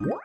What?